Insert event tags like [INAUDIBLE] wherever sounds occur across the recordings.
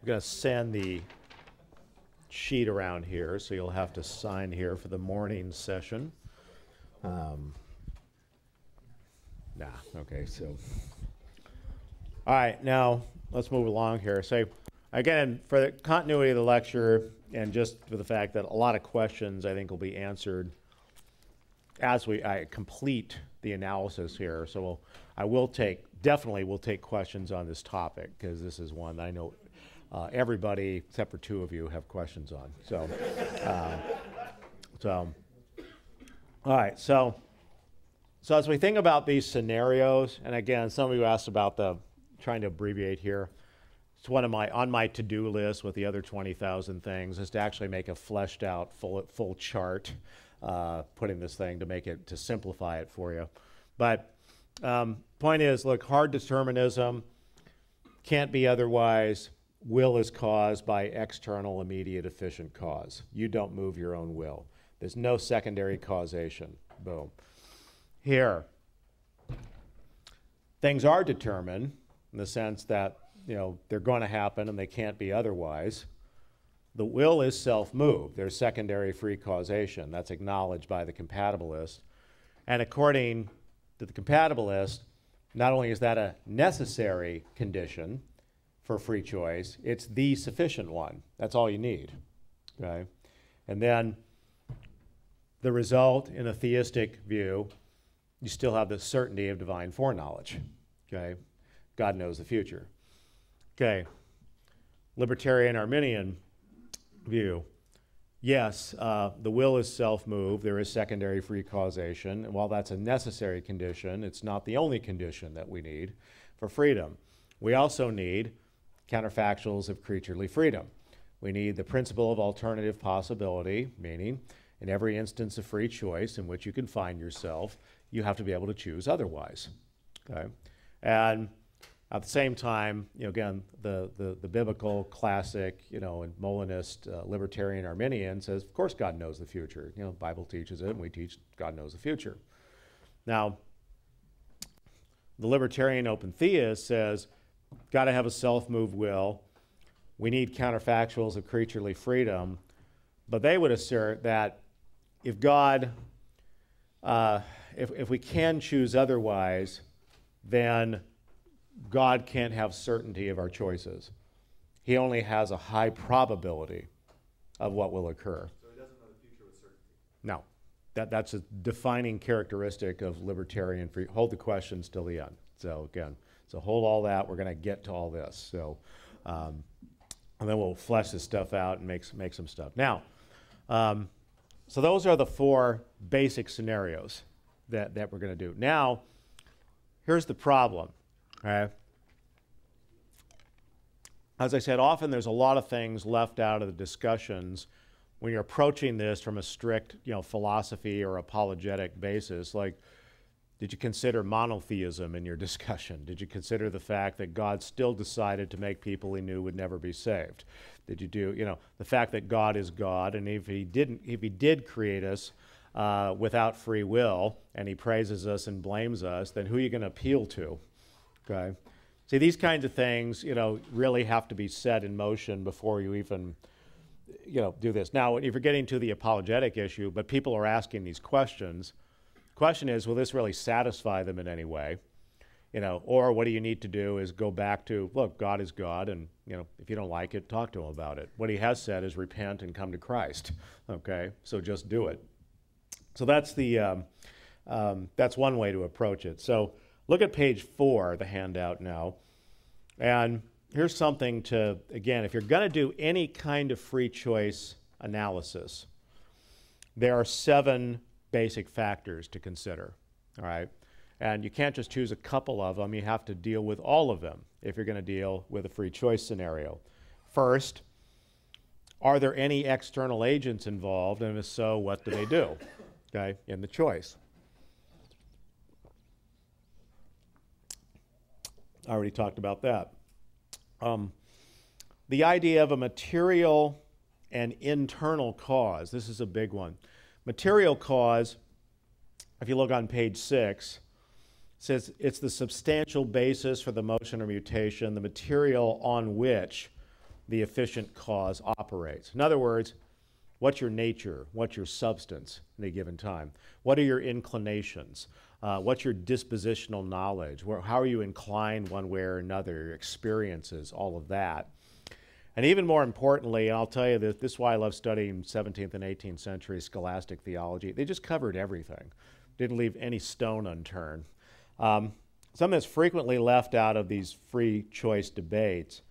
I'm going to send the sheet around here, so you'll have to sign here for the morning session. Um, nah, okay, so. All right, now let's move along here. So, again, for the continuity of the lecture, and just for the fact that a lot of questions I think will be answered as we I complete the analysis here. So we'll, I will take, definitely we'll take questions on this topic because this is one I know uh, everybody except for two of you have questions on. So, uh, so, all right. So, so as we think about these scenarios, and again, some of you asked about the trying to abbreviate here. It's one of my on my to-do list with the other 20,000 things is to actually make a fleshed out full full chart, uh, putting this thing to make it to simplify it for you. But um, point is, look, hard determinism can't be otherwise will is caused by external, immediate, efficient cause. You don't move your own will. There's no secondary causation. Boom. Here, things are determined in the sense that you know they're going to happen and they can't be otherwise. The will is self-moved. There's secondary free causation. That's acknowledged by the compatibilist. And according to the compatibilist, not only is that a necessary condition, for free choice. It's the sufficient one. That's all you need. Okay? And then the result in a theistic view, you still have the certainty of divine foreknowledge. Okay? God knows the future. Okay. Libertarian Arminian view. Yes, uh, the will is self moved. There is secondary free causation. And while that's a necessary condition, it's not the only condition that we need for freedom. We also need counterfactuals of creaturely freedom. We need the principle of alternative possibility, meaning in every instance of free choice in which you can find yourself, you have to be able to choose otherwise. Okay? And at the same time, you know, again, the, the, the biblical classic, you know, and Molinist uh, libertarian Arminian says, of course God knows the future. You know, the Bible teaches it, and we teach God knows the future. Now, the libertarian open theist says, got to have a self-moved will. We need counterfactuals of creaturely freedom. But they would assert that if God, uh, if, if we can choose otherwise, then God can't have certainty of our choices. He only has a high probability of what will occur. So he doesn't know the future with certainty? No. That, that's a defining characteristic of libertarian free. Hold the questions till the end. So again, so hold all that. We're going to get to all this. So, um, and then we'll flesh this stuff out and make, make some stuff. Now, um, so those are the four basic scenarios that, that we're going to do. Now, here's the problem. Okay? As I said, often there's a lot of things left out of the discussions when you're approaching this from a strict, you know, philosophy or apologetic basis. Like, did you consider monotheism in your [LAUGHS] discussion? Did you consider the fact that God still decided to make people he knew would never be saved? Did you do, you know, the fact that God is God, and if he didn't, if he did create us uh, without free will, and he praises us and blames us, then who are you going to appeal to? Okay. See, these kinds of things, you know, really have to be set in motion before you even, you know, do this. Now, if you're getting to the apologetic issue, but people are asking these questions Question is, will this really satisfy them in any way? You know, or what do you need to do is go back to, look, God is God, and you know, if you don't like it, talk to him about it. What he has said is repent and come to Christ. [LAUGHS] Okay, so just do it. So that's the um, um, that's one way to approach it. So look at page four, the handout now, and here's something to again, if you're going to do any kind of free choice analysis, there are seven basic factors to consider. All right. And you can't just choose a couple of them, you have to deal with all of them if you're going to deal with a free choice scenario. First, are there any external agents involved? And if so, what do they do? Okay, in the choice. I already talked about that. Um, the idea of a material and internal cause, this is a big one. Material cause, if you look on page six, says it's the substantial basis for the motion or mutation, the material on which the efficient cause operates. In other words, what's your nature? What's your substance in a given time? What are your inclinations? Uh, what's your dispositional knowledge? Where, how are you inclined one way or another? Your experiences, all of that. And even more importantly, I'll tell you that this is why I love studying 17th and 18th century scholastic theology. They just covered everything, didn't leave any stone unturned. Um, something that's frequently left out of these free choice debates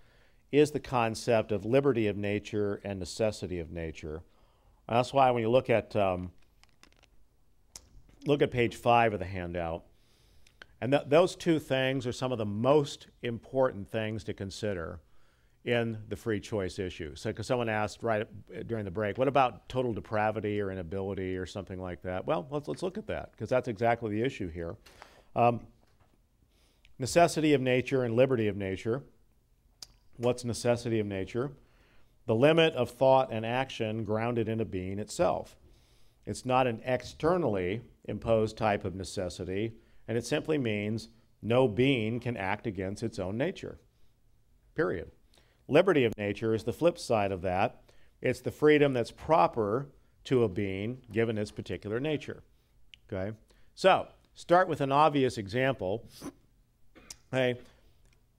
is the concept of liberty of nature and necessity of nature. And that's why when you look at um, look at page five of the handout, and th- those two things are some of the most important things to consider in the free choice issue. So, because someone asked right during the break, what about total depravity or inability or something like that? Well, let's, let's look at that because that's exactly the issue here. Um, necessity of nature and liberty of nature. What's necessity of nature? The limit of thought and action grounded in a being itself. It's not an externally imposed type of necessity, and it simply means no being can act against its own nature. Period. Liberty of nature is the flip side of that. It's the freedom that's proper to a being given its particular nature. Okay? So, start with an obvious example. Okay?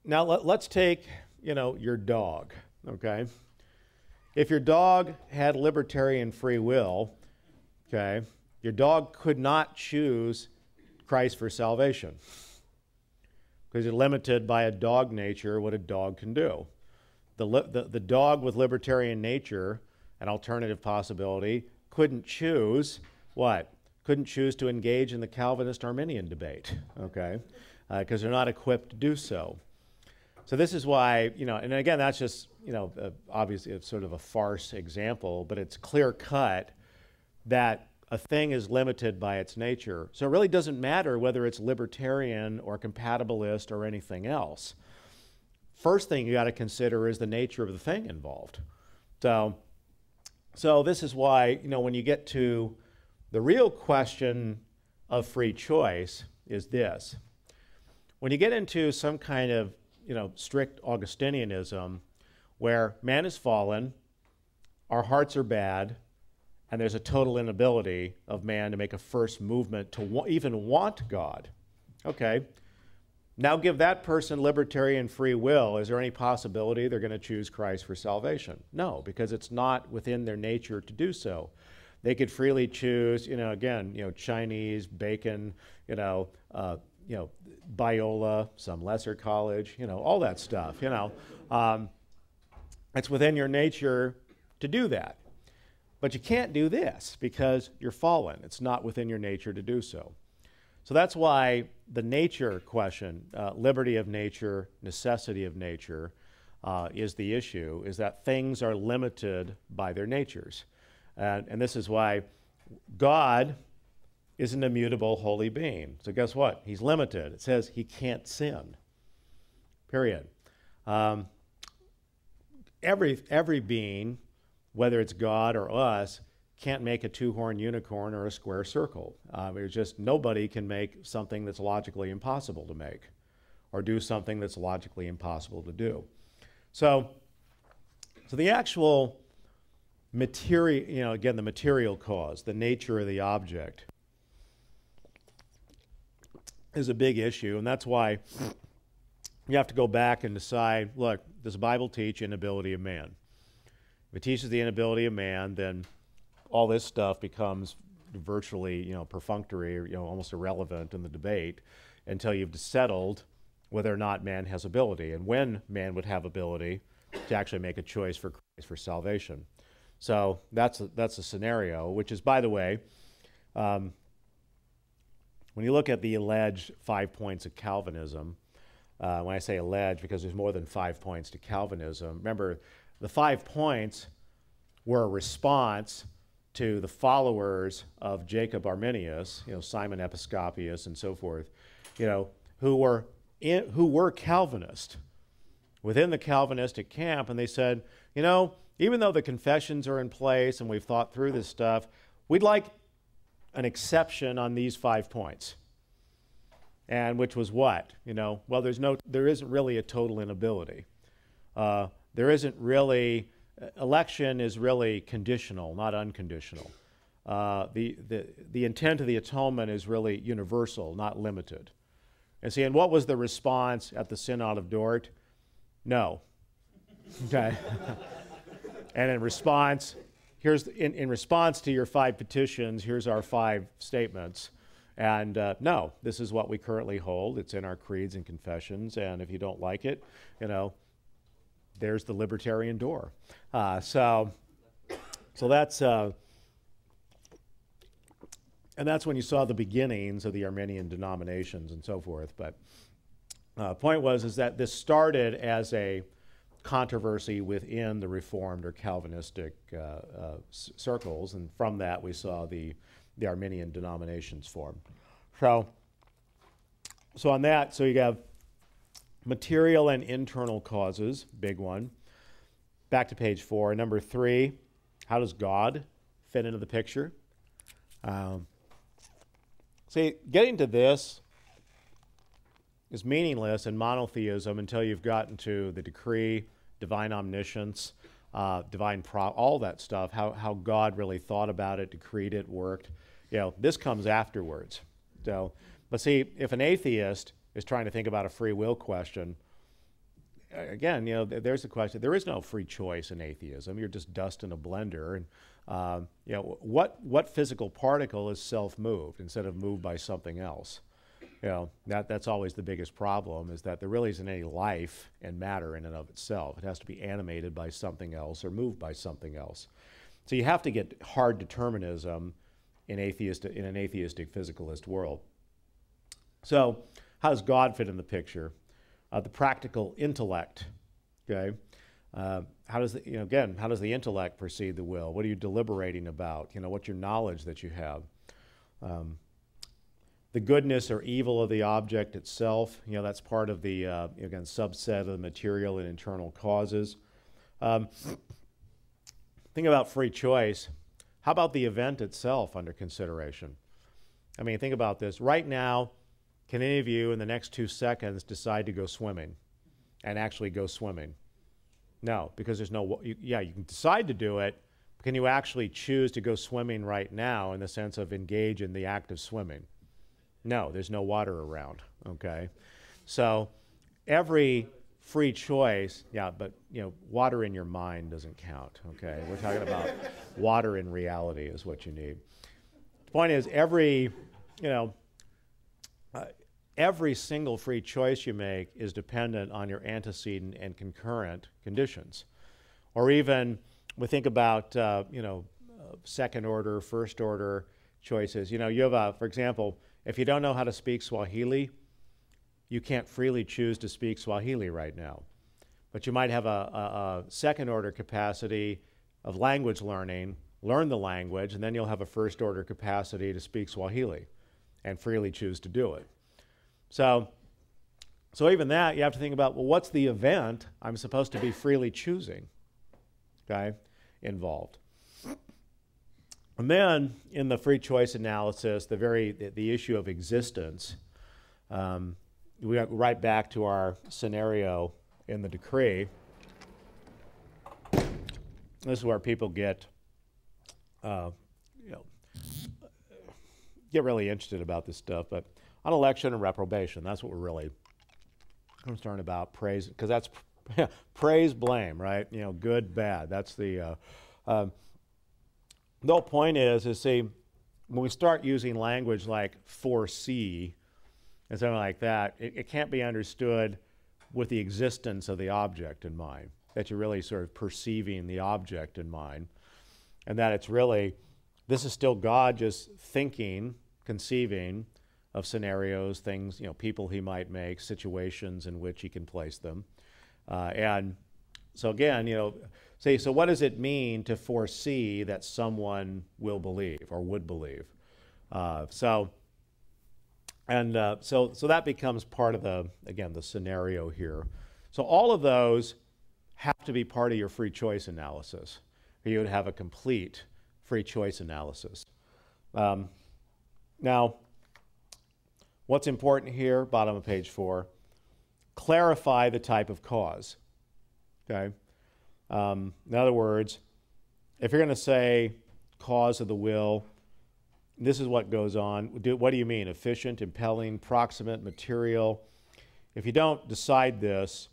Now let, us take, you know, your dog, okay? If your dog had libertarian free will, okay, your dog could not choose Christ for salvation because you're limited by a dog nature what a dog can do the, the, the dog with libertarian nature, an alternative possibility, couldn't choose what? Couldn't choose to engage in the Calvinist Arminian debate, okay? Because uh, they're not equipped to do so. So this is why, you know, and again, that's just, you know, uh, obviously it's sort of a farce example, but it's clear cut that a thing is limited by its nature. So it really doesn't matter whether it's libertarian or compatibilist or anything else first thing you got to consider is the nature of the thing involved. So, so this is why, you know, when you get to the real question of free choice is this. When you get into some kind of, you know, strict Augustinianism where man is fallen, our hearts are bad, and there's a total inability of man to make a first movement to wa- even want God. Okay, now give that person libertarian free will. Is there any possibility they're going to choose Christ for salvation? No, because it's not within their nature to do so. They could freely choose, you know, again, you know, Chinese, bacon, you know, uh, you know, Biola, some lesser college, you know, all that stuff, you know. Um, it's within your nature to do that. But you can't do this because you're fallen. It's not within your nature to do so. So that's why the nature question, uh, liberty of nature, necessity of nature, uh, is the issue, is that things are limited by their natures. And, and this is why God is an immutable holy being. So guess what? He's limited. It says he can't sin. Period. Um, every, every being, whether it's God or us, can't make a two-horned unicorn or a square circle. Uh, it's just nobody can make something that's logically impossible to make or do something that's logically impossible to do. So, so the actual material, you know, again, the material cause, the nature of the object is a big issue, and that's why you have to go back and decide, look, does the Bible teach inability of man? If it teaches the inability of man, then all this stuff becomes virtually, you know, perfunctory or, you know, almost irrelevant in the debate until you've settled whether or not man has ability and when man would have ability to actually make a choice for for salvation. So that's a, that's a scenario, which is, by the way, um, when you look at the alleged five points of Calvinism, uh, when I say alleged, because there's more than five points to Calvinism, remember the five points were a response to the followers of Jacob Arminius, you know, Simon Episcopius and so forth, you know, who were in, who were Calvinist within the Calvinistic camp, and they said, you know, even though the confessions are in place and we've thought through this stuff, we'd like an exception on these five points. And which was what? You know, well, there's no, there isn't really a total inability. Uh, there isn't really, election is really conditional, not unconditional. Uh, the, the, the intent of the atonement is really universal, not limited. And see, and what was the response at the Synod of Dort? No. Okay. [LAUGHS] and in response, here's in, in response to your five petitions, here's our five statements. And uh, no, this is what we currently hold. It's in our creeds and confessions. And if you don't like it, you know, there's the libertarian door. Uh, so, so that's, uh, and that's when you saw the beginnings of the Arminian denominations and so forth. But uh, point was is that this started as a controversy within the Reformed or Calvinistic uh, uh, circles, and from that we saw the the Arminian denominations form. So, so on that, so you have material and internal causes, big one. Back to page four. Number three, how does God fit into the picture? Um, see, getting to this is meaningless in monotheism until you've gotten to the decree, divine omniscience, uh, divine pro, all that stuff, how, how God really thought about it, decreed it, worked. You know, this comes afterwards. So, but see, if an atheist is trying to think about a free will question, again, you know, there's the question. There is no free choice in atheism. You're just dust in a blender, and um, you know, what what physical particle is self-moved instead of moved by something else? You know, that that's always the biggest problem is that there really isn't any life and matter in and of itself. It has to be animated by something else or moved by something else. So you have to get hard determinism in, atheist, in an atheistic physicalist world. So, how does God fit in the picture? Uh, the practical intellect, okay? Uh, how does the, you know, again, how does the intellect precede the will? What are you deliberating about? You know, what's your knowledge that you have? Um, the goodness or evil of the object itself, you know, that's part of the, uh, again, subset of the material and internal causes. Um, think about free choice. How about the event itself under consideration? I mean, think about this. Right now, can any of you in the next two seconds decide to go swimming and actually go swimming? No, because there's no, you, yeah, you can decide to do it, but can you actually choose to go swimming right now in the sense of engage in the act of swimming? No, there's no water around, okay? So every free choice, yeah, but you know, water in your mind doesn't count. Okay, we're talking about water in reality is what you need. The point is, every, you know, uh, every single free choice you make is dependent on your antecedent and concurrent conditions, or even we think about, uh, you know, uh, second order, first order choices. You know, you have a, for example, if you don't know how to speak Swahili, you can't freely choose to speak Swahili right now. But you might have a, a, a second order capacity of language learning, learn the language, and then you'll have a first order capacity to speak Swahili and freely choose to do it. So, so even that, you have to think about well, what's the event I'm supposed to be freely choosing? Okay, involved. And then in the free choice analysis, the very the, the issue of existence. Um, we got right back to our scenario in the decree. This is where people get, uh, get really interested about this stuff. But on election and reprobation, that's what we're really concerned about. Praise, because that's [LAUGHS] praise, blame, right? You know, good, bad. That's the. Uh, um, the point is, is see, when we start using language like foresee and something like that, it, it can't be understood with the existence of the object in mind, that you're really sort of perceiving the object in mind, and that it's really, this is still God just thinking, conceiving of scenarios, things, you know, people he might make, situations in which he can place them. Uh, and so again, you know, say, so what does it mean to foresee that someone will believe or would believe? Uh, so and uh, so, so that becomes part of the, again, the scenario here. So all of those have to be part of your free choice analysis. You would have a complete free choice analysis. Um, now, what's important here, bottom of page four, clarify the type of cause. Okay? Um, in other words, if you're going to say cause of the will, this is what goes on. Do, what do you mean? Efficient, impelling, proximate, material. If you don't decide this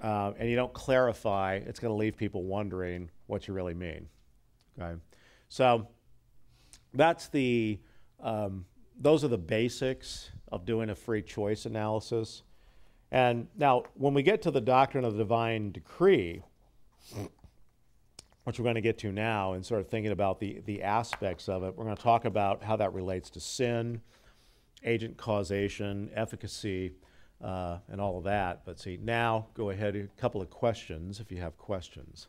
uh, and you don't clarify, it's going to leave people wondering what you really mean. Okay, so that's the um, those are the basics of doing a free choice analysis. And now, when we get to the doctrine of the divine decree, which we're going to get to now, and sort of thinking about the, the aspects of it, we're going to talk about how that relates to sin, agent causation, efficacy, uh, and all of that. But see, now go ahead, a couple of questions if you have questions.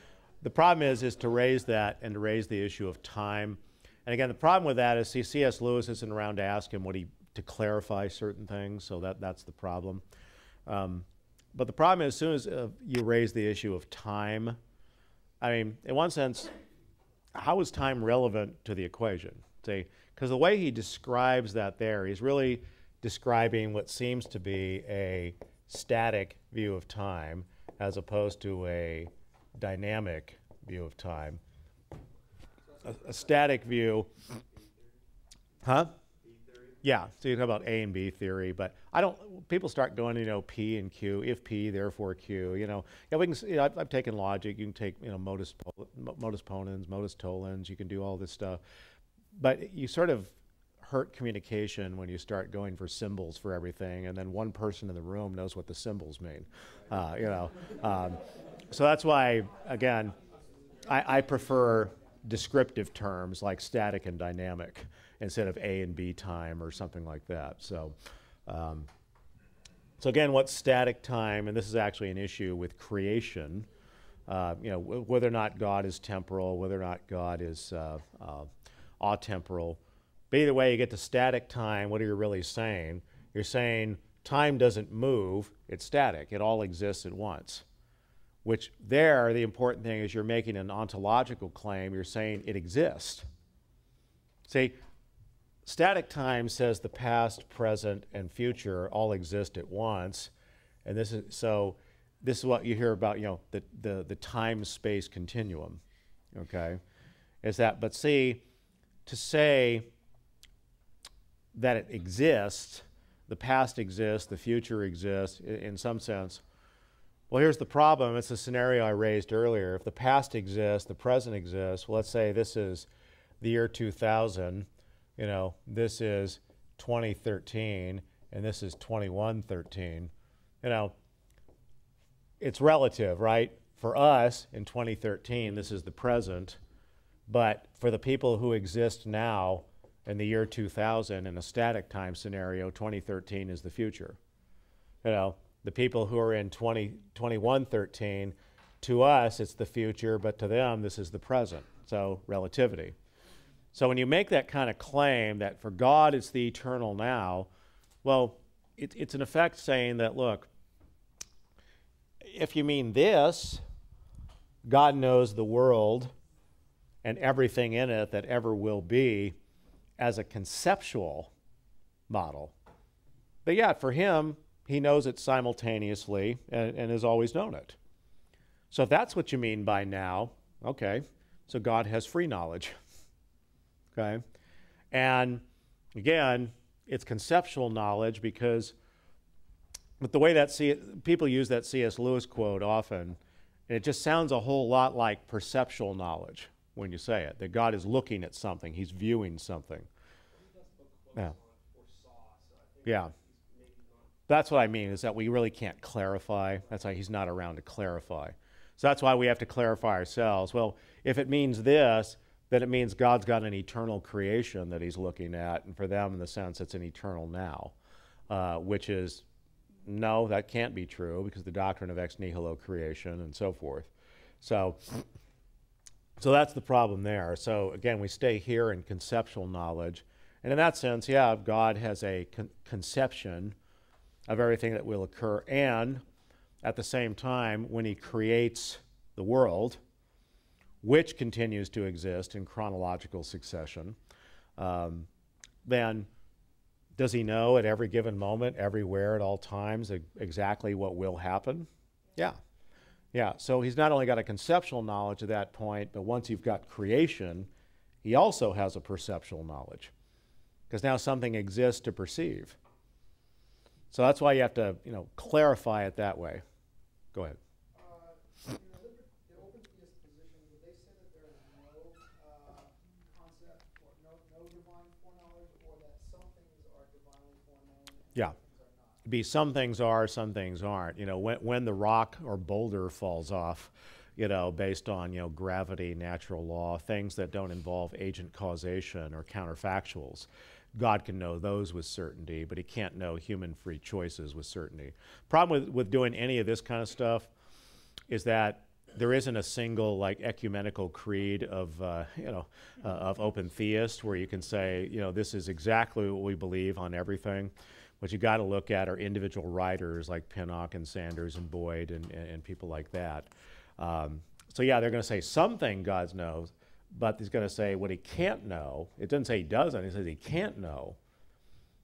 the problem is is to raise that and to raise the issue of time. And again, the problem with that is C.S. Lewis isn't around to ask him what he to clarify certain things, so that that's the problem. Um, but the problem is, as soon as uh, you raise the issue of time, I mean, in one sense, how is time relevant to the equation? See, because the way he describes that there, he's really describing what seems to be a static view of time as opposed to a dynamic view of time. A, a static view, huh? Yeah, so you talk about A and B theory, but I don't. People start going, you know, P and Q. If P, therefore Q. You know, yeah, we can. You know, I've, I've taken logic. You can take, you know, modus modus ponens, modus tollens. You can do all this stuff, but you sort of hurt communication when you start going for symbols for everything, and then one person in the room knows what the symbols mean. Uh, you know, um, so that's why again, I, I, prefer descriptive terms like static and dynamic instead of A and B time or something like that. So. Um, so again, what's static time? And this is actually an issue with creation. Uh, you know, whether or not God is temporal, whether or not God is uh, uh, atemporal. But either way, you get to static time. What are you really saying? You're saying time doesn't move, it's static. It all exists at once. Which, there, the important thing is you're making an ontological claim. You're saying it exists. See, static time says the past, present, and future all exist at once. And this is so this is what you hear about, you know, the, the, the time space continuum. Okay? Is that, but see, to say that it exists, the past exists, the future exists in some sense. Well, here's the problem. It's the scenario I raised earlier. If the past exists, the present exists. Well, let's say this is the year 2000. You know, this is 2013, and this is 2113. You know, it's relative, right? For us in 2013, this is the present. But for the people who exist now, in the year 2000 in a static time scenario 2013 is the future you know the people who are in 20, 2113 to us it's the future but to them this is the present so relativity so when you make that kind of claim that for god it's the eternal now well it, it's in effect saying that look if you mean this god knows the world and everything in it that ever will be as a conceptual model. But yeah, for him, he knows it simultaneously and, and has always known it. So if that's what you mean by now, okay, so God has free knowledge. [LAUGHS] okay? And again, it's conceptual knowledge because But the way that C, people use that C.S. Lewis quote often, and it just sounds a whole lot like perceptual knowledge when you say it. That God is looking at something, He's viewing something. Yeah. Yeah. That's what I mean, is that we really can't clarify. That's why He's not around to clarify. So that's why we have to clarify ourselves. Well, if it means this, then it means God's got an eternal creation that He's looking at, and for them, in the sense, it's an eternal now, uh, which is no, that can't be true because the doctrine of ex nihilo creation and so forth. So, so that's the problem there. So again, we stay here in conceptual knowledge, and in that sense, yeah, God has a con- conception of everything that will occur, and at the same time, when He creates the world, which continues to exist in chronological succession, um, then does he know at every given moment, everywhere, at all times, exactly what will happen? Yeah. Yeah. So he's not only got a conceptual knowledge at that point, but once you've got creation, he also has a perceptual knowledge. Because now something exists to perceive. So that's why you have to, you know, clarify it that way. Go ahead. Yeah. Be some things are, some things aren't. You know, when, when the rock or boulder falls off, you know, based on, you know, gravity, natural law, things that don't involve agent causation or counterfactuals. God can know those with certainty, but he can't know human free choices with certainty. Problem with, with doing any of this kind of stuff is that there isn't a single like ecumenical creed of uh, you know uh, of open theist where you can say you know this is exactly what we believe on everything what you got to look at are individual writers like Pinnock and Sanders and Boyd and, and, and people like that. Um, so yeah, they're going to say something God knows, but he's going to say what he can't know. It doesn't say he doesn't. It says he can't know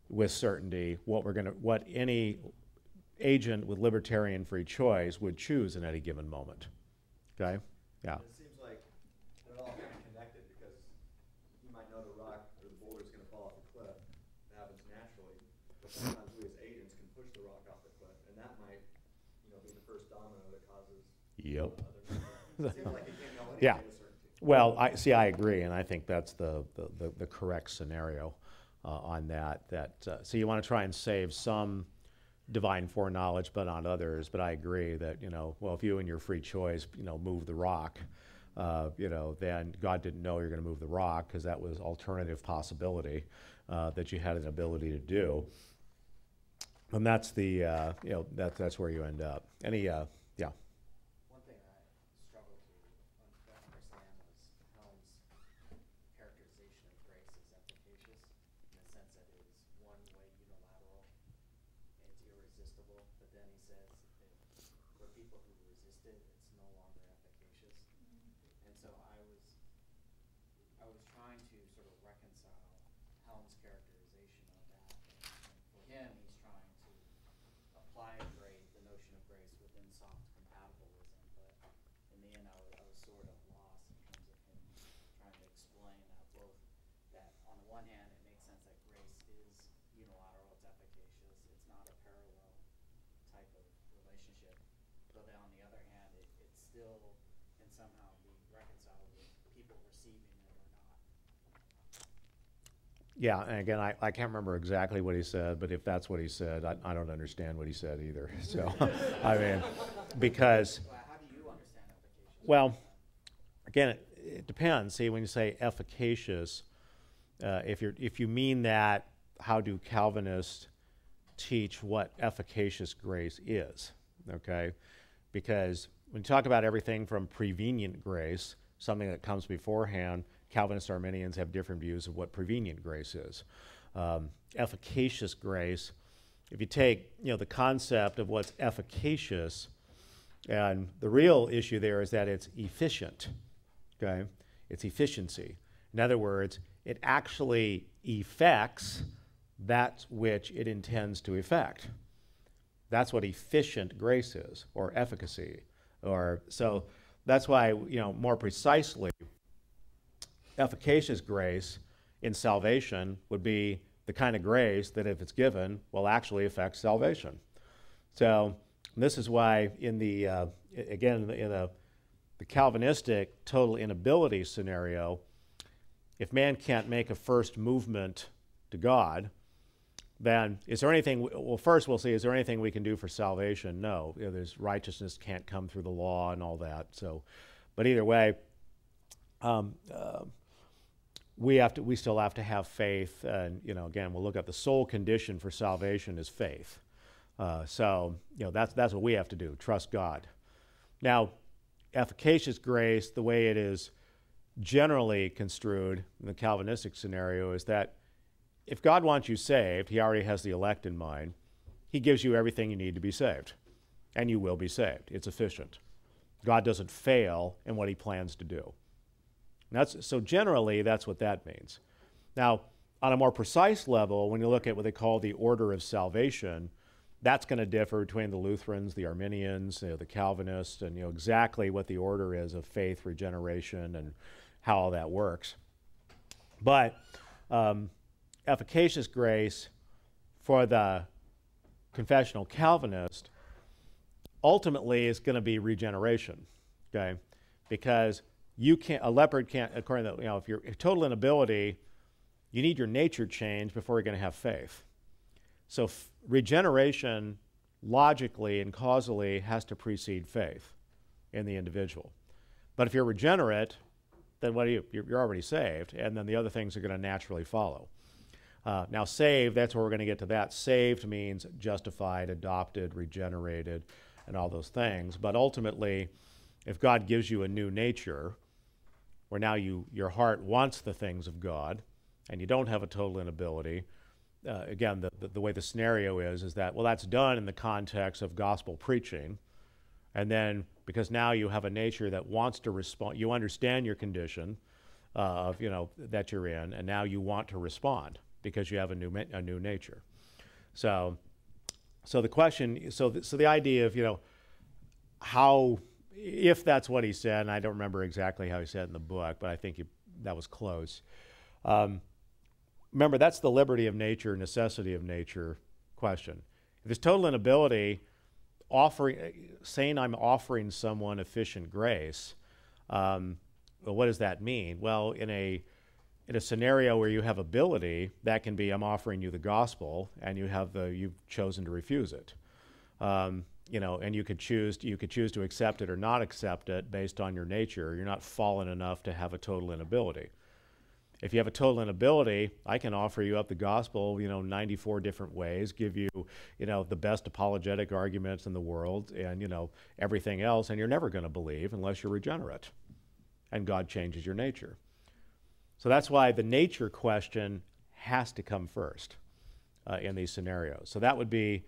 with certainty what we're going to, what any agent with libertarian free choice would choose in any given moment. Okay? Yeah. It seems like they're all kind of connected because you might know the rock or the boulder is going to fall off the cliff. That happens naturally. But sometimes we as agents can push the rock off the cliff, and that might, you know, be the first domino that causes. Yep. like [LAUGHS] Yeah. Well, I see. I agree, and I think that's the the, the, the correct scenario uh, on that. That uh, so you want to try and save some divine foreknowledge, but not others. But I agree that you know, well, if you and your free choice, you know, move the rock, uh, you know, then God didn't know you're going to move the rock because that was alternative possibility uh, that you had an ability to do. And that's the, uh, you know, that, that's where you end up. Any, uh, yeah. One thing I struggled to understand was Helm's characterization of grace as efficacious, in the sense that it is one way unilateral, it's irresistible, but then he says that for people who resist it, it's no longer efficacious. And so I was, I was trying to sort of reconcile Helm's characterization of that. And for him, he's apply grace, the notion of grace within soft compatibilism, but in the end, I was, I was sort of lost in terms of him trying to explain that both that on the one hand, it makes sense that grace is unilateral, it's efficacious, it's not a parallel type of relationship, but then on the other hand, it, it still can somehow be reconciled with people receiving it or not. Yeah, and again, I, I can't remember exactly what he said, but if that's what he said, I, I don't understand what he said either. [LAUGHS] So, I mean, because, Well, how do you understand efficacious? well, again, it, it depends. See, when you say efficacious, uh, if you're if you mean that, how do Calvinists teach what efficacious grace is? Okay, because when you talk about everything from prevenient grace, something that comes beforehand, Calvinist Arminians have different views of what prevenient grace is. Um, efficacious grace, if you take you know the concept of what's efficacious, and the real issue there is that it's efficient. Okay, it's efficiency. In other words, it actually effects that which it intends to effect. That's what efficient grace is, or efficacy, or so. That's why you know more precisely efficacious grace in salvation would be the kind of grace that, if it's given, will actually affect salvation. So this is why in the, uh, again, in the, the Calvinistic total inability scenario, if man can't make a first movement to God, then is there anything, well, first we'll see, is there anything we can do for salvation? No. You know, there's righteousness can't come through the law and all that. So, but either way, um, uh, we have to, we still have to have faith. And, you know, again, we'll look at the sole condition for salvation is faith. Uh, so, you know, that's, that's what we have to do, trust God. Now, efficacious grace, the way it is generally construed in the Calvinistic scenario, is that if God wants you saved, He already has the elect in mind. He gives you everything you need to be saved, and you will be saved. It's efficient. God doesn't fail in what He plans to do. That's, so, generally, that's what that means. Now, on a more precise level, when you look at what they call the order of salvation, that's going to differ between the Lutherans, the Arminians, you know, the Calvinists, and you know exactly what the order is of faith, regeneration, and how all that works. But um, efficacious grace for the confessional Calvinist ultimately is going to be regeneration, okay? Because you can't, a leopard can't, according to, you know, if you're total inability, you need your nature change before you're going to have faith. So f- regeneration, logically and causally, has to precede faith in the individual. But if you're regenerate, then what are you? You're, you're already saved, and then the other things are going to naturally follow. Uh, now, saved, that's where we're going to get to that. Saved means justified, adopted, regenerated, and all those things. But ultimately, if God gives you a new nature, where now you, your heart wants the things of God, and you don't have a total inability, uh, again, the, the, the way the scenario is, is that, well, that's done in the context of gospel preaching. And then, because now you have a nature that wants to respond, you understand your condition uh, of, you know, that you're in, and now you want to respond because you have a new, a new nature. So, so the question, so, the, so the idea of, you know, how, if that's what he said, and I don't remember exactly how he said it in the book, but I think he, that was close. Um, remember, that's the liberty of nature, necessity of nature question. If there's total inability, offering, saying I'm offering someone efficient grace, um, well, what does that mean? Well, in a in a scenario where you have ability, that can be I'm offering you the gospel, and you have the you've chosen to refuse it. Um, you know, and you could choose you could choose to accept it or not accept it based on your nature. You're not fallen enough to have a total inability. If you have a total inability, I can offer you up the gospel, you know, 94 different ways, give you, you know, the best apologetic arguments in the world and, you know, everything else, and you're never going to believe unless you're regenerate and God changes your nature. So that's why the nature question has to come first uh, in these scenarios. So that would be,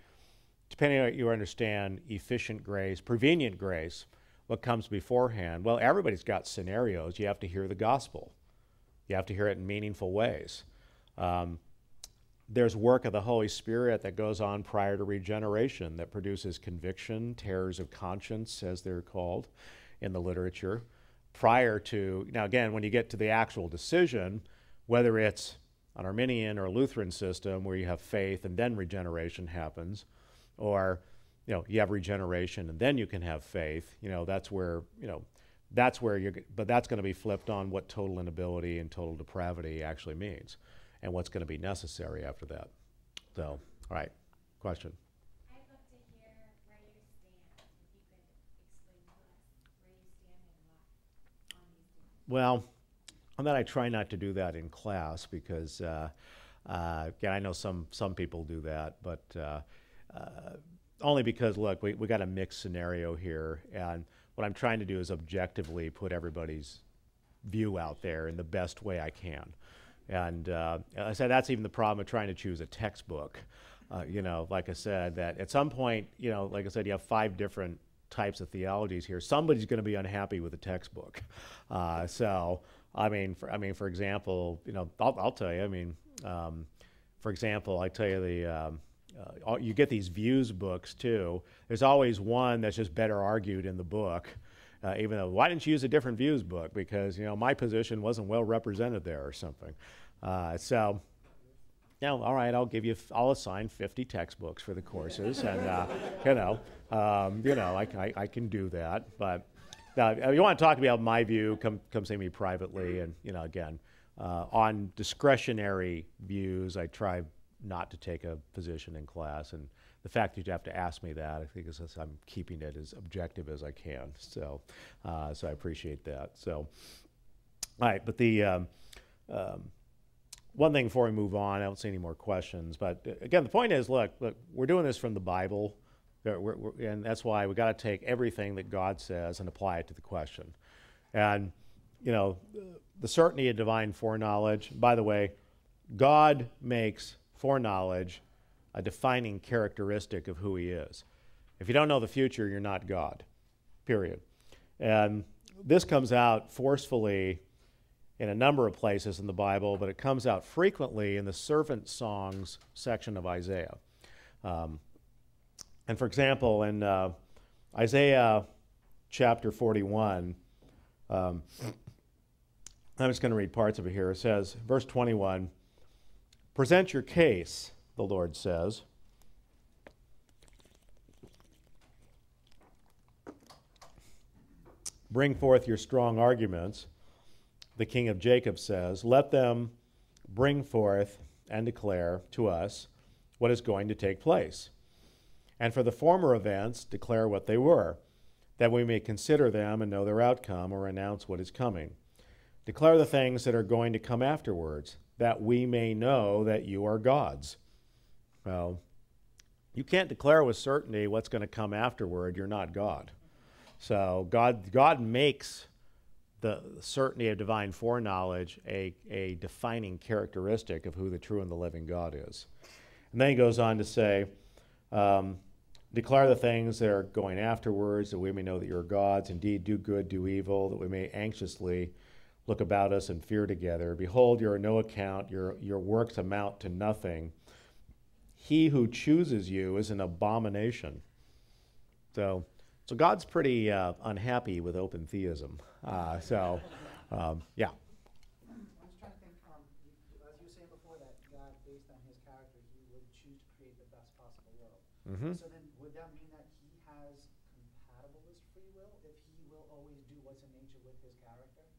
depending on what you understand, efficient grace, prevenient grace, what comes beforehand. Well, everybody's got scenarios. You have to hear the gospel. You have to hear it in meaningful ways. Um, there's work of the Holy Spirit that goes on prior to regeneration that produces conviction, terrors of conscience, as they're called in the literature. Prior to, now again, when you get to the actual decision, whether it's an Arminian or Lutheran system where you have faith and then regeneration happens, or you know you have regeneration and then you can have faith, you know that's where you know that's where you're, but that's going to be flipped on what total inability and total depravity actually means and what's going to be necessary after that. So, all right, question. I'd love to hear where you stand, if you could explain to us where you stand and what on these things. Well, on that I try not to do that in class because, uh, uh, yeah, I know some, some people do that, but uh, uh, only because, look, we, we got a mixed scenario here, and what I'm trying to do is objectively put everybody's view out there in the best way I can. And uh, I said that's even the problem of trying to choose a textbook. Uh, you know, like I said, that at some point, you know, like I said, you have five different types of theologies here. Somebody's going to be unhappy with the textbook. Uh, so, I mean, for, I mean, for example, you know, I'll, I'll tell you. I mean, um, for example, I tell you the. Um, uh, you get these views books too. There's always one that's just better argued in the book, uh, even though why didn't you use a different views book? Because you know my position wasn't well represented there or something. Uh, so, Now, all right, I'll give you, f- I'll assign 50 textbooks for the courses, and uh, you know, um, you know, I, I, I can do that. But now, if you want to talk to me about my view, come come see me privately, and you know, again, uh, on discretionary views, I try not to take a position in class, and the fact that you have to ask me that, I think is I'm keeping it as objective as I can. So, uh, so I appreciate that. So, all right, but the um, um, one thing before we move on, I don't see any more questions. But uh, again, the point is, look, look, we're doing this from the Bible, we're- we're- and that's why we got to take everything that God says and apply it to the question. And you know, the certainty of divine foreknowledge. By the way, God makes foreknowledge a defining characteristic of who He is. If you don't know the future, you're not God. Period. And this comes out forcefully in a number of places in the Bible, but it comes out frequently in the servant songs section of Isaiah. Um, and for example, in uh, Isaiah chapter 41, um, I'm just going to read parts of it here. It says, verse 21 Present your case, the Lord says. Bring forth your strong arguments the king of Jacob says, Let them bring forth and declare to us what is going to take place. And for the former events, declare what they were, that we may consider them and know their outcome or announce what is coming. Declare the things that are going to come afterwards, that we may know that you are gods. Well, you can't declare with certainty what's going to come afterward. You're not God. So God, God makes the certainty of divine foreknowledge a, a defining characteristic of who the true and the living God is. And then he goes on to say, um, Declare the things that are going afterwards, that we may know that you're gods. Indeed, do good, do evil, that we may anxiously look about us and fear together. Behold, you are no account, your, your works amount to nothing. He who chooses you is an abomination. So, so God's pretty uh, unhappy with open theism. Uh, so, um, yeah. I'm just trying to think, um, you- as you were saying before, that God, based on his character, he would choose to create the best possible world. hmm So then, would that mean that he has compatibilist free will, if he will always do what's in nature with his character?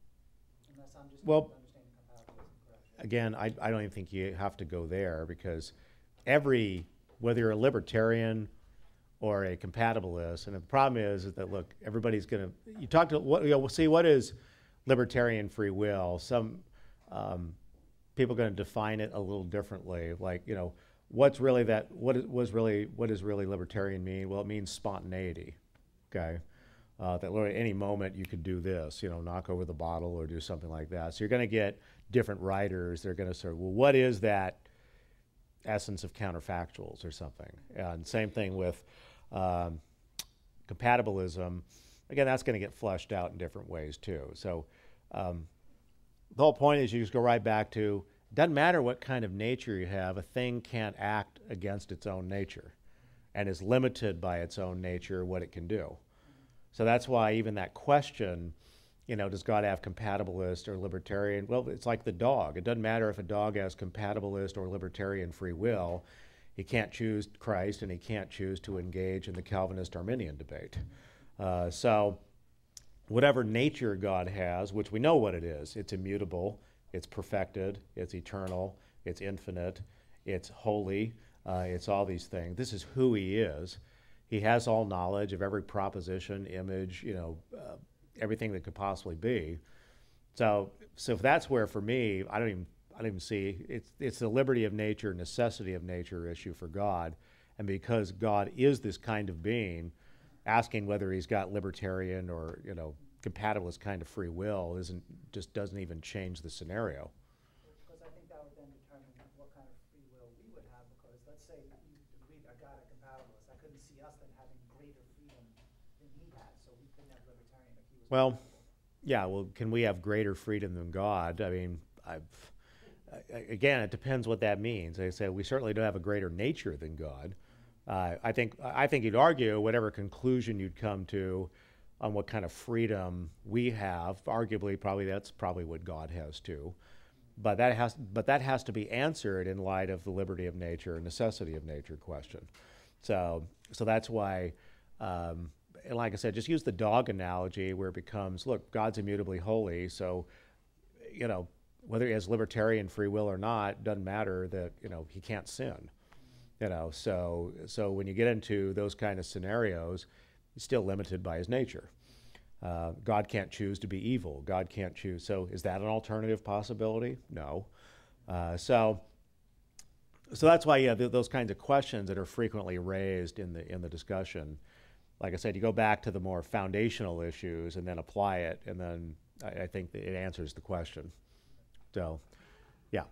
Unless I'm just Well- understanding compatibilism correctly. Again, I, I don't even think you have to go there because every, whether you're a libertarian or a compatibilist, and the problem is, is that look, everybody's going to. You talk to what you know. See what is libertarian free will. Some um, people are going to define it a little differently. Like you know, what's really that? What was really what does really libertarian mean? Well, it means spontaneity. Okay. Uh, that literally any moment you could do this, you know, knock over the bottle or do something like that. So you're going to get different writers. They're going to say, well, what is that essence of counterfactuals or something? And same thing with um, compatibilism. Again, that's going to get flushed out in different ways too. So um, the whole point is you just go right back to doesn't matter what kind of nature you have, a thing can't act against its own nature and is limited by its own nature what it can do. So that's why even that question, you know, does God have compatibilist or libertarian? Well, it's like the dog. It doesn't matter if a dog has compatibilist or libertarian free will. He can't choose Christ and he can't choose to engage in the Calvinist Arminian debate. Uh, so, whatever nature God has, which we know what it is, it's immutable, it's perfected, it's eternal, it's infinite, it's holy, uh, it's all these things. This is who He is. He has all knowledge of every proposition, image, you know, uh, everything that could possibly be. So, so if that's where for me, I don't even, I don't even see it's it's the liberty of nature, necessity of nature issue for God, and because God is this kind of being, asking whether he's got libertarian or you know compatibilist kind of free will isn't just doesn't even change the scenario. Because I think that would then determine what kind of free will we would have, because let's say you agreed, I got a compatibilist, I couldn't see us then having greater freedom than he had, so we couldn't have libertarian if he was Well, compatible. Yeah, well, can we have greater freedom than God? I mean, I've, again, it depends what that means. They say we certainly don't have a greater nature than God. Uh, I think I think you'd argue whatever conclusion you'd come to on what kind of freedom we have. Arguably, probably that's probably what God has too. But that has, but that has to be answered in light of the liberty of nature and necessity of nature question. So, so that's why, um, and like I said, just use the dog analogy where it becomes, look, God's immutably holy, so, you know, whether he has libertarian free will or not, doesn't matter that, you know, he can't sin. You know, so, so when you get into those kind of scenarios, he's still limited by his nature. Uh, God can't choose to be evil. God can't choose. So, is that an alternative possibility? No. Uh, so, so that's why, yeah, th- those kinds of questions that are frequently raised in the in the discussion. Like I said, you go back to the more foundational issues and then apply it, and then I, I think it answers the question. So, yeah.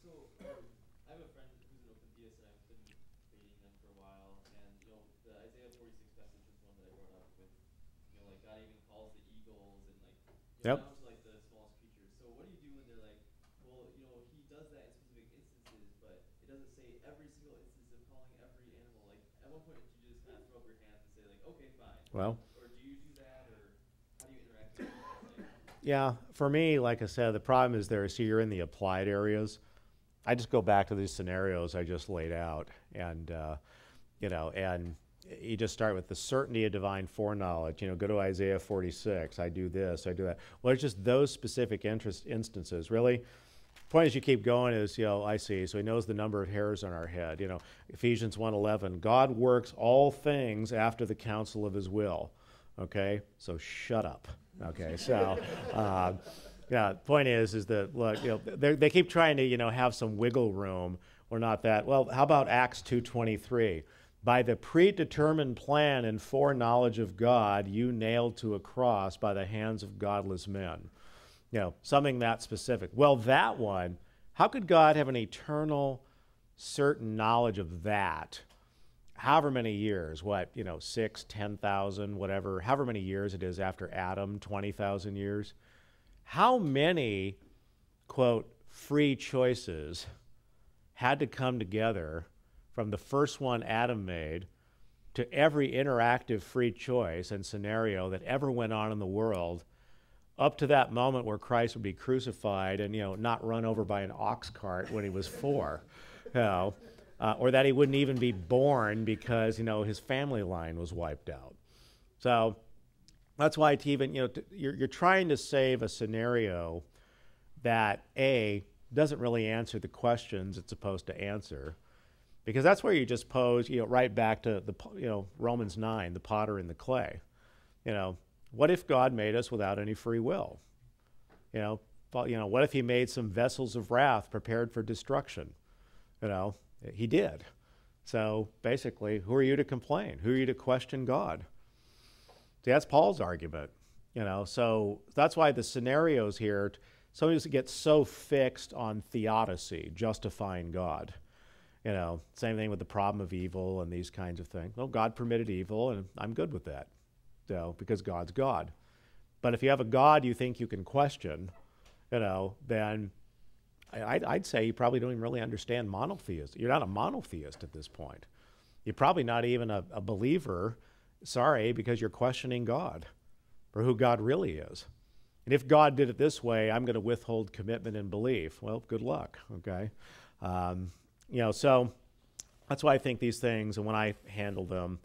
So, um, I have a friend who's an open theist, and I've been debating them for a while. And you know, the Isaiah 46 passage is one that I wrote up with. You know, like God even calls the eagles and like you Yep. down to like the smallest creatures. So, what do you do when they're like, well, you know, he does that in specific instances, but it doesn't say every single instance of calling every animal. Like, at one point, did you just kind of throw up your hands and say like, okay, fine? Well, Or do you do that, or how do you interact with it? Like, Yeah, for me, like I said, the problem is there. See, you're in the applied areas. I just go back to these scenarios I just laid out, and uh, you know, and you just start with the certainty of divine foreknowledge. You know, go to Isaiah 46. I do this. I do that. Well, it's just those specific interest instances. Really, point as you keep going is you know I see. So he knows the number of hairs on our head. You know, Ephesians 1:11. God works all things after the counsel of His will. Okay, so shut up. Okay, so. Uh, yeah, point is, is that look, you know, they keep trying to, you know, have some wiggle room or not that. Well, how about Acts two twenty three? By the predetermined plan and foreknowledge of God, you nailed to a cross by the hands of godless men. You know, something that specific. Well, that one, how could God have an eternal, certain knowledge of that? However many years, what, you know, six, ten thousand, whatever, however many years it is after Adam, 20,000 years how many quote free choices had to come together from the first one Adam made to every interactive free choice and scenario that ever went on in the world up to that moment where Christ would be crucified and you know not run over by an ox cart when he was four, you know, uh, or that he wouldn't even be born because you know his family line was wiped out. So that's why to even you know to, you're, you're trying to save a scenario that a doesn't really answer the questions it's supposed to answer because that's where you just pose you know right back to the you know romans 9 the potter and the clay. You know what if god made us without any free will? You know you know what if he made some vessels of wrath prepared for destruction? You know he did so basically who are you to complain who are you to question god See, that's Paul's argument, you know. So that's why the scenarios here, some of us get so fixed on theodicy, justifying God. You know, same thing with the problem of evil and these kinds of things. Well, God permitted evil, and I'm good with that, you know, because God's God. But if you have a God you think you can question, you know, then I'd, I'd say you probably don't even really understand monotheism. You're not a monotheist at this point. You're probably not even a, a believer sorry, because you're questioning God or who God really is. And if God did it this way, I'm going to withhold commitment and belief. Well, good luck, okay? Um, you know, so that's why I think these things, and when I handle them,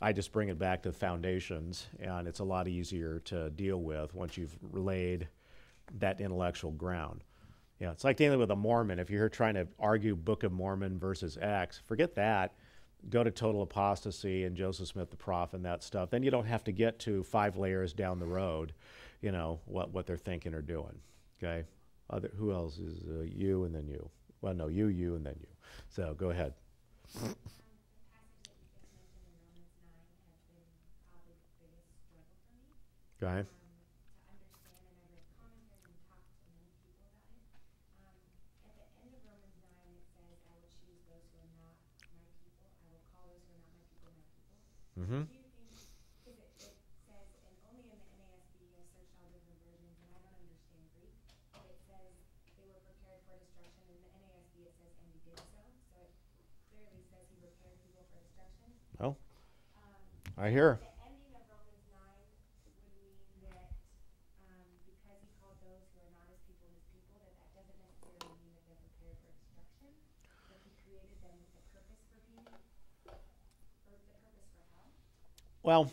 I just bring it back to the foundations, and it's a lot easier to deal with once you've laid that intellectual ground. You know, it's like dealing with a Mormon. If you're here trying to argue Book of Mormon versus X, forget that go to total apostasy and Joseph Smith the prophet and that stuff, then you don't have to get to five layers down the road, you know, what, what they're thinking or doing. Okay? Other, who else is uh, you and then you? Well, no, you, you, and then you. So go ahead. Um, the Um, I hear. the ending of Romans nine would mean that, um, because he called those who are not his people his people, that that doesn't necessarily Well,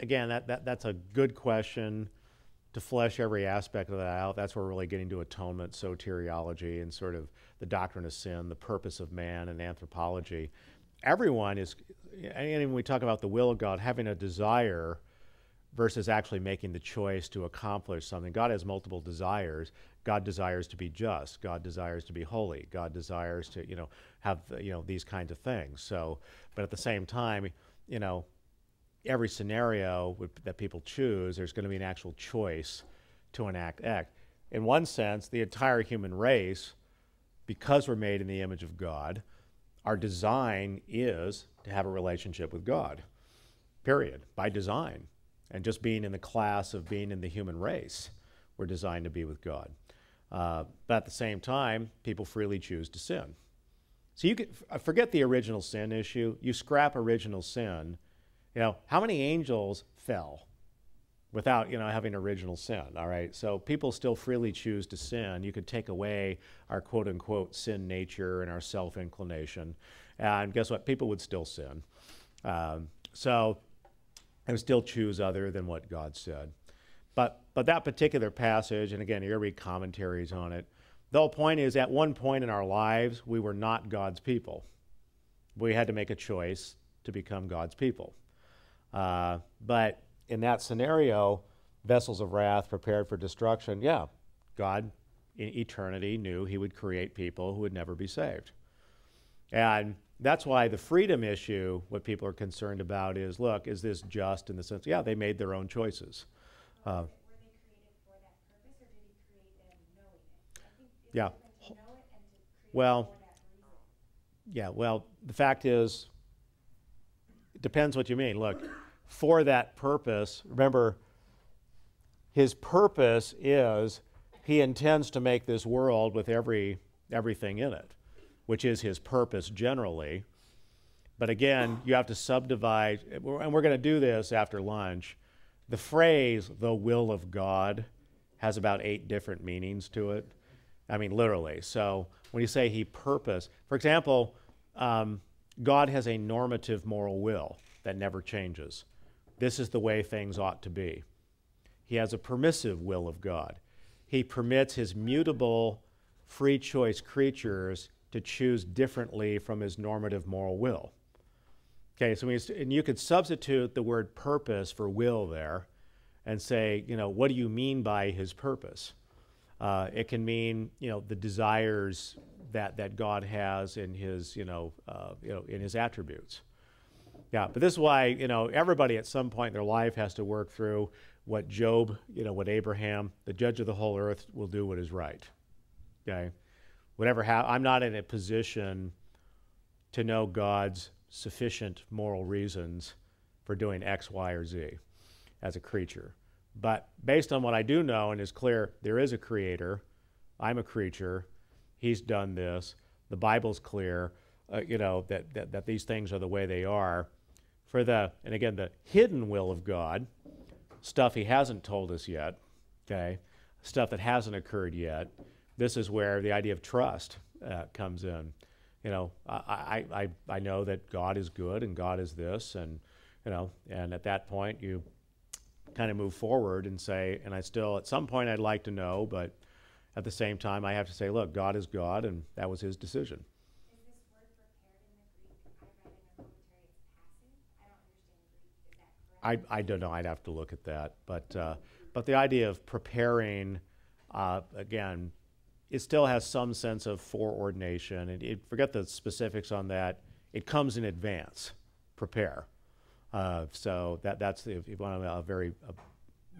again, that, that, that's a good question to flesh every aspect of that out. That's where we're really getting to atonement, soteriology, and sort of the doctrine of sin, the purpose of man, and anthropology. Everyone is, and when we talk about the will of God, having a desire versus actually making the choice to accomplish something. God has multiple desires. God desires to be just. God desires to be holy. God desires to, you know, have, you know, these kinds of things. So, but at the same time, you know, every scenario that people choose, there's going to be an actual choice to enact act. In one sense, the entire human race, because we're made in the image of God, our design is to have a relationship with God. Period. By design. And just being in the class of being in the human race, we're designed to be with God. Uh, but at the same time, people freely choose to sin. So you could forget the original sin issue. You scrap original sin you know, how many angels fell without, you know, having original sin, all right? So people still freely choose to sin. You could take away our quote unquote sin nature and our self inclination. And guess what? People would still sin. Um, so and still choose other than what God said. But, but that particular passage, and again, you read commentaries on it, the whole point is at one point in our lives, we were not God's people. We had to make a choice to become God's people. Uh, but in that scenario, vessels of wrath prepared for destruction, yeah, God in eternity knew he would create people who would never be saved. And that's why the freedom issue, what people are concerned about is look, is this just in the sense, yeah, they made their own choices. Uh, Were they created for that purpose, or did he create them knowing it? I think it's Yeah. different to know it and to create Well, it for that reason. Yeah, well, the fact is, depends what you mean. Look, for that purpose, remember, his purpose is he intends to make this world with every everything in it, which is his purpose generally. But again, you have to subdivide, and we're going to do this after lunch. The phrase "the will of God" has about eight different meanings to it. I mean, literally. So when you say he purpose, for example, um, God has a normative moral will that never changes. This is the way things ought to be. He has a permissive will of God. He permits his mutable, free choice creatures to choose differently from his normative moral will. Okay, so we, and you could substitute the word purpose for will there and say, you know, what do you mean by his purpose? Uh, it can mean, you know, the desires that, that God has in his, you know, uh, you know, in his attributes. Yeah, but this is why, you know, everybody at some point in their life has to work through what Job, you know, what Abraham, the judge of the whole earth, will do what is right. Okay? Whatever ha- I'm not in a position to know God's sufficient moral reasons for doing X, Y, or Z as a creature. But based on what I do know and is clear, there is a creator. I'm a creature. He's done this. The Bible's clear, uh, you know, that, that, that these things are the way they are for the, and again, the hidden will of God, stuff He hasn't told us yet, okay, stuff that hasn't occurred yet. This is where the idea of trust uh, comes in. You know, I, I, I, I know that God is good and God is this, and, you know, and at that point you kind of move forward and say, and I still, at some point, I'd like to know, but at the same time, I have to say, look, God is God, and that was His decision. I, I don't know. I'd have to look at that. But, uh, but the idea of preparing, uh, again, it still has some sense of foreordination. And it, forget the specifics on that. It comes in advance. Prepare. Uh, so that, that's if you want a very a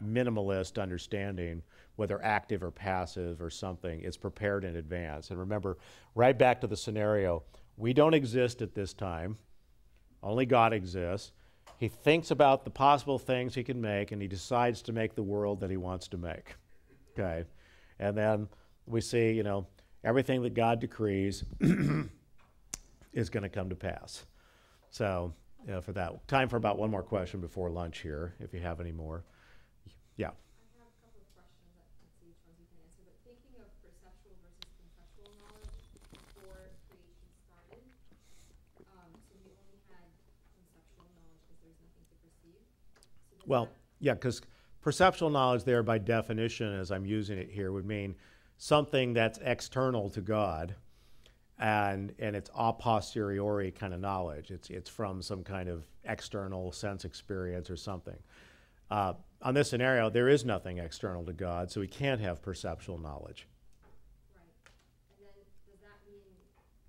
minimalist understanding, whether active or passive or something, it's prepared in advance. And remember, right back to the scenario, we don't exist at this time. Only God exists. He thinks about the possible things he can make and he decides to make the world that he wants to make. Okay? And then we see, you know, everything that God decrees [CLEARS THROAT] is going to come to pass. So, you know, for that, time for about one more question before lunch here, if you have any more. Yeah. I have a couple of questions that let's see which ones you can answer, but thinking of perceptual versus conceptual knowledge before creation started, um, so we only had conceptual knowledge because there was nothing to perceive Does Well, yeah, because perceptual knowledge there by definition, as I'm using it here, would mean something that's external to God and, and it's a posteriori kind of knowledge. It's, it's from some kind of external sense experience or something. Uh, on this scenario, there is nothing external to God, so we can't have perceptual knowledge. Right, and then does that mean,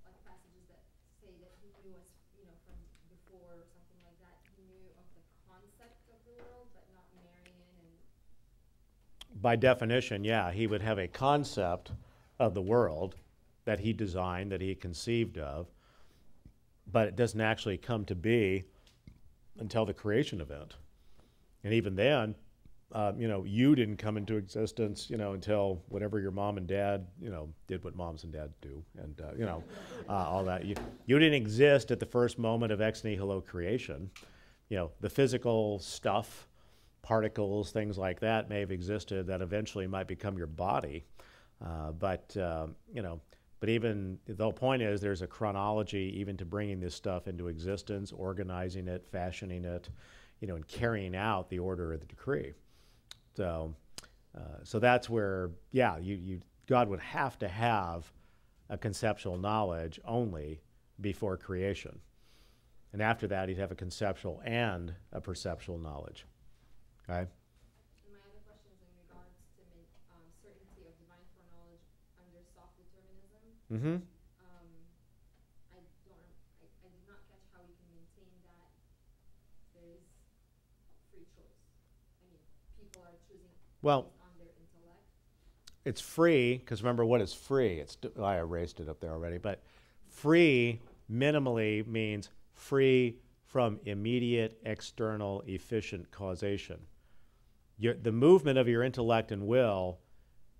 like passages that say that he knew us, you know, from before or something like that, he knew of the concept of the world, but not Marion and, By definition, yeah, he would have a concept of the world that he designed, that he conceived of, but it doesn't actually come to be until the creation event. And even then, uh, you know, you didn't come into existence, you know, until whatever your mom and dad, you know, did what moms and dads do, and uh, you know, uh, all that. You, you didn't exist at the first moment of ex nihilo creation. You know, the physical stuff, particles, things like that, may have existed that eventually might become your body. Uh, but um, you know, but even the point is there's a chronology even to bringing this stuff into existence, organizing it, fashioning it, you know, and carrying out the order of the decree. So, uh, so that's where, yeah, you, you God would have to have a conceptual knowledge only before creation, and after that he'd have a conceptual and a perceptual knowledge. Okay. and my other question is in regards to min, um, certainty of divine foreknowledge under soft determinism. Mm-hmm. Um, I don't, I, I did not catch how we can maintain that there is free choice. I mean, people are choosing Well, based on their intellect. it's free because remember what is free? It's i erased it up there already but free minimally means free from immediate external efficient causation. Your, the movement of your intellect and will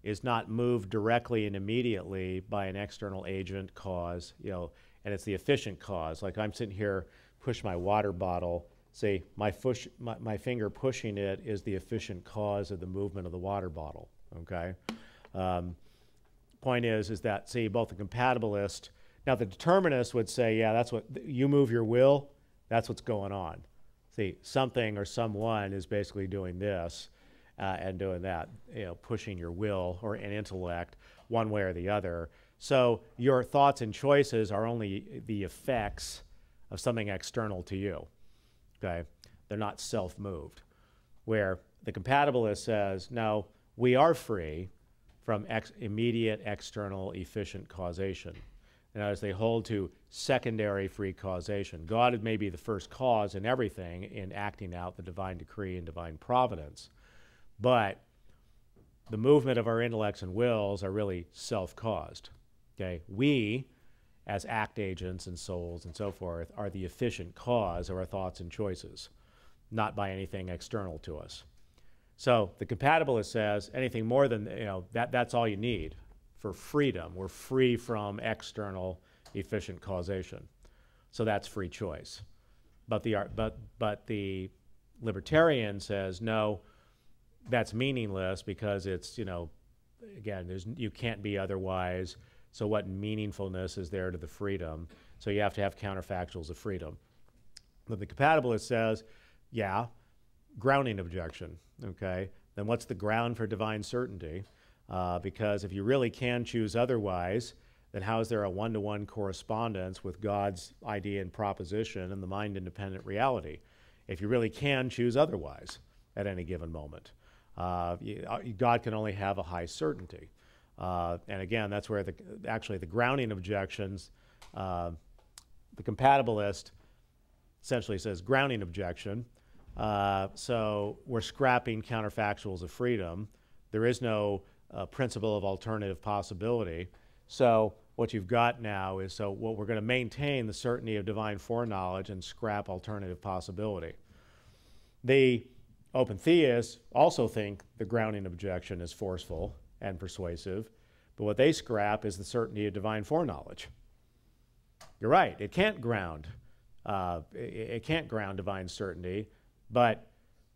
is not moved directly and immediately by an external agent cause you know and it's the efficient cause. Like i'm sitting here push my water bottle say my, my, my finger pushing it is the efficient cause of the movement of the water bottle okay? Um, point is is that see both the compatibilist now the determinist would say yeah that's what you move your will that's what's going on. See something or someone is basically doing this uh, and doing that you know pushing your will or an intellect one way or the other. So your thoughts and choices are only the effects of something external to you okay they're not self-moved where the compatibilist says no we are free from ex- immediate external efficient causation. And as they hold to secondary free causation, God may be the first cause in everything in acting out the divine decree and divine providence, but the movement of our intellects and wills are really self-caused. Okay, we, as act agents and souls and so forth, are the efficient cause of our thoughts and choices, not by anything external to us. So the compatibilist says anything more than you know that that's all you need for freedom. We're free from external efficient causation. So that's free choice. But the but but the libertarian says no, that's meaningless because it's you know again there's you can't be otherwise. So what meaningfulness is there to the freedom? So you have to have counterfactuals of freedom. But the compatibilist says, yeah, grounding objection. Okay, then what's the ground for divine certainty? Uh, because if you really can choose otherwise, then how is there a one to one correspondence with God's idea and proposition and the mind independent reality? If you really can choose otherwise at any given moment, uh, uh, God can only have a high certainty. Uh, and again, that's where the, actually the grounding objections, uh, the compatibilist essentially says grounding objection. Uh, so we're scrapping counterfactuals of freedom. There is no uh, principle of alternative possibility. So what you've got now is so what we're going to maintain the certainty of divine foreknowledge and scrap alternative possibility. The open theists also think the grounding objection is forceful and persuasive, but what they scrap is the certainty of divine foreknowledge. You're right; it can't ground. Uh, it, it can't ground divine certainty, but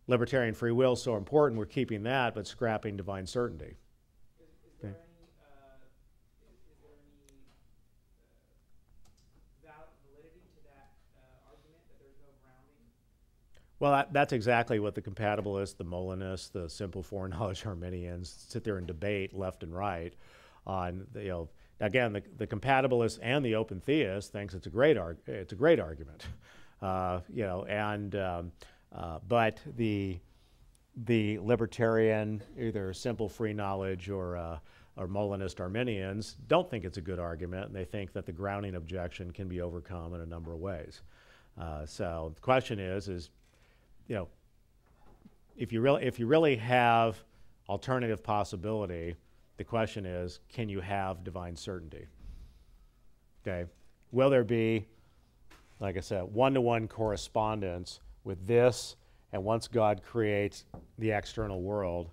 libertarian free will is so important. We're keeping that, but scrapping divine certainty. Is, is there any, uh, is, is there any, uh, valid validity to that, uh, argument that there's no grounding? Well, that, that's exactly what the compatibilists, the Molinists, the simple foreknowledge [LAUGHS] Arminians sit there and debate left and right on, you know, again, the, the compatibilist and the open theist thinks it's a great, it's a great argument. [LAUGHS] Uh, you know, and, um, uh, but the, the libertarian, either simple foreknowledge or, uh, or Molinist Arminians, don't think it's a good argument, and they think that the grounding objection can be overcome in a number of ways. Uh, so the question is, is you know, if you really if you really have alternative possibility, the question is, can you have divine certainty? Okay, will there be, like I said, one-to-one correspondence with this, and once God creates the external world,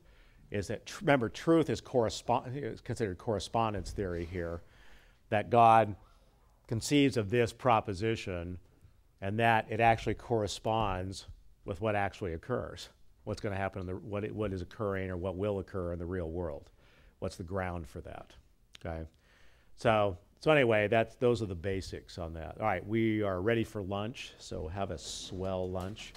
is that tr- remember truth is correspond is considered correspondence theory here, that God conceives of this proposition, and that it actually corresponds with what actually occurs, what's going to happen in the what it, what is occurring or what will occur in the real world, what's the ground for that, okay? So so anyway, that's those are the basics on that. All right, we are ready for lunch, so have a swell lunch.